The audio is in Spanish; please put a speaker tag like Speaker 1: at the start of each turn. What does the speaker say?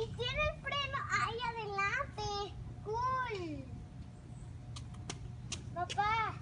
Speaker 1: Y, tiene el freno ahí adelante. ¡Cool! Papá,